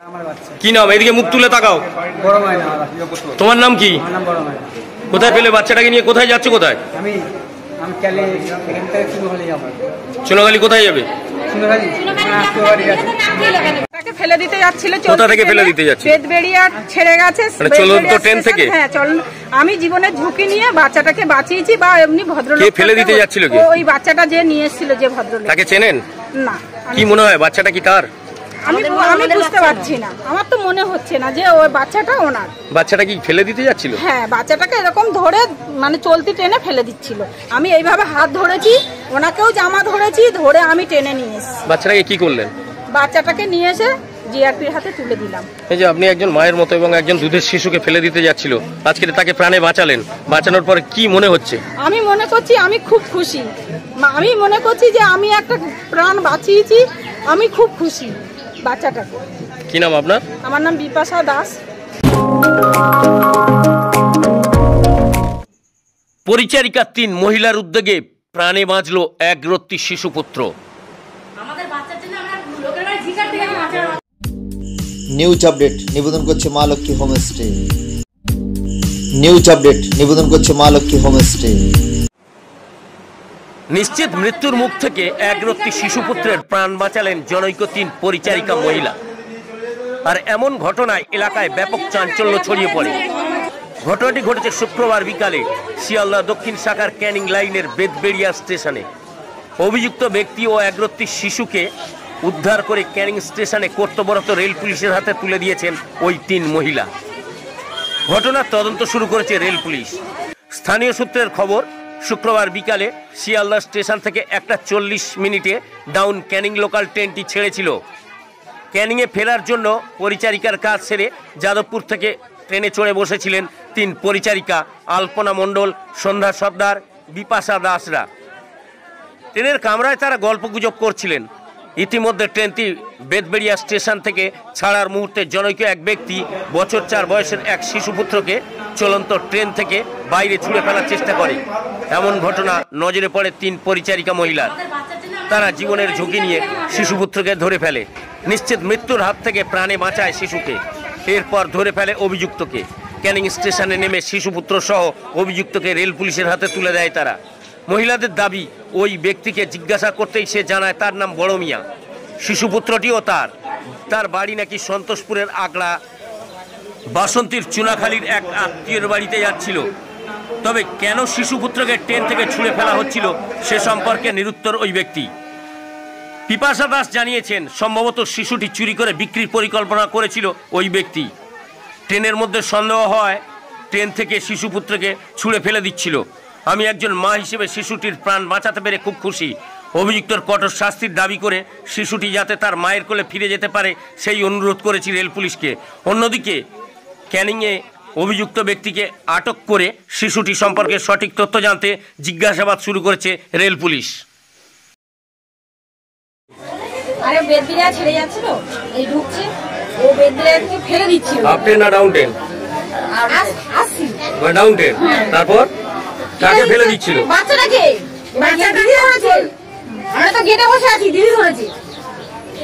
আমার বাচ্চা। কি নাম? এদিকে মুখ তুলে তাকাও। তোমার নাম কি? আমার নাম বড় মায়না কোথায় পেলে বাচ্চাটাকে নিয়ে? কোথায় যাচ্ছে কোথায়? আমি আমি ক্যালে এখান থেকে চুনোখালি কোথায় যাবে? তাকে ফেলে দিতে যাচ্ছিল কোথা থেকে ফেলে দিতে যাচ্ছে? বেরিয়ে ছেড়ে গেছে মানে চলন্ত ট্রেন থেকে? হ্যাঁ চল আমি জীবনের ঝুঁকি নিয়ে বাচ্চাটাকে বাঁচিয়েছি বা এমনি ভদ্রলোক ফেলে দিতে যাচ্ছিল কে? ওই বাচ্চাটা যে নিয়ে এসেছিল যে ভদ্রলোক। তাকে চেনেন? না কি মনে হয়? বাচ্চাটা কি তার? আমি আমি বুঝতে পারছি না। আমার তো মনে হচ্ছে না যে ওই বাচ্চাটা ওনার। বাচ্চাটা কি ফেলে দিতে যাচ্ছিল? হ্যাঁ বাচ্চাটাকে এরকম ধরে মানে চলতি টেনে ফেলে দিচ্ছিল। আমি এইভাবে হাত ধরেছি ওনাকেও জামা ধরেছি ধরে আমি টেনে নিয়ে এসেছি। বাচ্চাটাকে কি করলেন? বাচ্চাটাকে নিয়ে এসে জিআরপির হাতে তুলে দিলাম। এই যে আপনি একজন মায়ের মতো এবং একজন দুধের শিশুকে ফেলে দিতে যাচ্ছিল আজকে তাকে প্রাণে বাঁচালেন। বাঁচানোর পর কি মনে হচ্ছে? আমি মনে করছি আমি খুব খুশি। আমি মনে করছি যে আমি একটা প্রাণ বাঁচিয়েছি আমি খুব খুশি। বাচ্চাটাকে। কি নাম আপনার? আমার নাম বিপাশা দাস। পরিচারিকা তিন মহিলার উদ্যোগে প্রাণে বাঁচল এক রত্তি শিশুপুত্র। আমাদের বাচ্চার জন্য আমরা লোকের বাড়ি ঝিকার থেকে মাছের নিউজ আপডেট নিবেদন করছে মা লক্ষ্মী হোমস্টে। নিউজ আপডেট নিবেদন করছে মা লক্ষ্মী হোমস্টে। নিশ্চিত মৃত্যুর মুখ থেকে এক রত্তি শিশুপুত্রের প্রাণ বাঁচালেন জনৈক তিন পরিচারিকা মহিলা। আর এমন ঘটনায় এলাকায় ব্যাপক চাঞ্চল্য ছড়িয়ে পড়ে। ঘটনাটি ঘটেছে শুক্রবার বিকালে শিয়ালদা দক্ষিণ শাখার ক্যানিং লাইনের বেদবেড়িয়া স্টেশনে। অভিযুক্ত ব্যক্তি ও একরত্তি শিশুকে উদ্ধার করে ক্যানিং স্টেশনে কর্তব্যরত রেল পুলিশের হাতে তুলে দিয়েছেন ওই তিন মহিলা। ঘটনার তদন্ত শুরু করেছে রেল পুলিশ। স্থানীয় সূত্রের খবর শুক্রবার বিকালে শিয়ালদা স্টেশন থেকে একটা চল্লিশ মিনিটে ডাউন ক্যানিং লোকাল ট্রেনটি ছেড়েছিল। ক্যানিংয়ে ফেরার জন্য পরিচারিকার কাজ সেরে যাদবপুর থেকে ট্রেনে চড়ে বসেছিলেন তিন পরিচারিকা, আলপনা মণ্ডল, সন্ধ্যা সর্দার, বিপাশা দাসরা। ট্রেনের কামরায় তারা গল্পগুজব করছিলেন। ইতিমধ্যে ট্রেনটি বেদবেড়িয়া স্টেশন থেকে ছাড়ার মুহূর্তে জনৈক এক ব্যক্তি, বছর চার বয়সের এক শিশুপুত্রকে চলন্ত ট্রেন থেকে বাইরে ছুঁড়ে ফেলার চেষ্টা করে। এমন ঘটনা নজরে পড়ে তিন পরিচারিকা মহিলার তারা জীবনের ঝুঁকি নিয়ে শিশুপুত্রকে ধরে ফেলে। নিশ্চিত মৃত্যুর হাত থেকে প্রাণে বাঁচায় শিশুকে। এরপর ধরে ফেলে অভিযুক্তকে। ক্যানিং স্টেশনে নেমে শিশুপুত্র সহ অভিযুক্তকে রেল পুলিশের হাতে তুলে দেয় তারা। মহিলাদের দাবি, ওই ব্যক্তিকে জিজ্ঞাসা করতেই সে জানায় তার নাম বড় মিয়া। শিশুপুত্রটিও তার। তার বাড়ি নাকি সন্তোষপুরের আগড়া, বাসন্তীর চুনাখালীর এক আত্মীয়ের বাড়িতে যাচ্ছিল। তবে কেন শিশুপুত্রকে ট্রেন থেকে ছুঁড়ে ফেলা হচ্ছিল, সে সম্পর্কে নিরুত্তর ওই ব্যক্তি। পিপাসা দাস জানিয়েছেন, সম্ভবত শিশুটি চুরি করে বিক্রির পরিকল্পনা করেছিল ওই ব্যক্তি। ট্রেনের মধ্যে সন্দেহ হয়, ট্রেন থেকে শিশুপুত্রকে ছুঁড়ে ফেলে দিচ্ছিল। আমি একজন মা হিসেবে শিশুটির প্রাণ বাঁচাতে পেরে খুব খুশি। অভিযুক্তর কঠোর শাস্তির দাবি করে শিশুটি যাতে তার মায়ের কোলে ফিরে যেতে পারে সেই অনুরোধ করেছি রেল পুলিশকে। অন্যদিকে ক্যানিংয়ে অভিযুক্ত ব্যক্তিকে আটক করে শিশুটি সম্পর্কে সঠিক তথ্য জানতে জিজ্ঞাসাবাদ শুরু করেছে রেল পুলিশ। আরে বেদিরা ছেড়ে যাচ্ছিল এই ঢুকছে ও ফেলে দিচ্ছিল আপ ট্রেন না ডাউন ট্রেন আর আসছি ডাউন ট্রেন তারপর? কাকে ফেলে দিচ্ছিল। বাচ্চাটাকে। বাচ্চা দিদি ধরেছে। আমরা তো গেটে বসে আছি দিদি ধরেছে।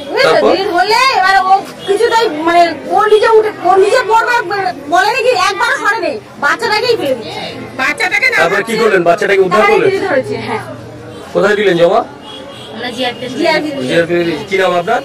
বুঝেছ? তারপর? দিদি ধরলে এবারে ও কিছুটাই মানে ও নিজে উঠে ও নিজে পড়বে বলে নাকি একবারও সরে নেই বাচ্চাটাকেই ফেলে বাচ্চাটাকে না তারপর কি করলেন? বাচ্চাটাকে উদ্ধার তারাই করলেন? হ্যাঁ। কোথায় দিলেন জমা? কি নাম আপনার?